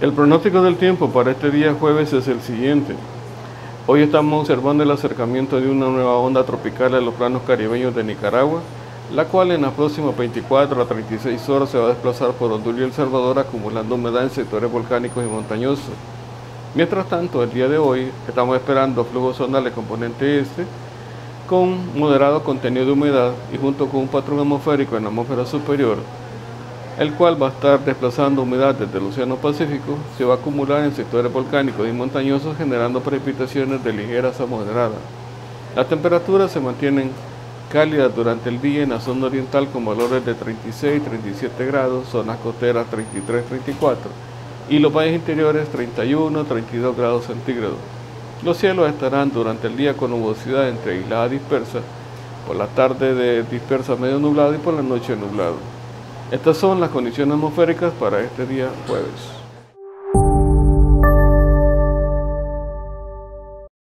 El pronóstico del tiempo para este día jueves es el siguiente. Hoy estamos observando el acercamiento de una nueva onda tropical a los planos caribeños de Nicaragua, la cual en las próximas 24 a 36 horas se va a desplazar por Honduras y El Salvador acumulando humedad en sectores volcánicos y montañosos. Mientras tanto, el día de hoy estamos esperando flujos zonales componente este con moderado contenido de humedad y junto con un patrón atmosférico en la atmósfera superior el cual va a estar desplazando humedad desde el Océano Pacífico, se va a acumular en sectores volcánicos y montañosos generando precipitaciones de ligeras a moderadas. Las temperaturas se mantienen cálidas durante el día en la zona oriental con valores de 36 37 grados, zonas costeras 33 34 y los valles interiores 31 32 grados centígrados. Los cielos estarán durante el día con nubosidad entre aislada dispersa, por la tarde de dispersa medio nublado y por la noche nublado. Estas son las condiciones atmosféricas para este día jueves.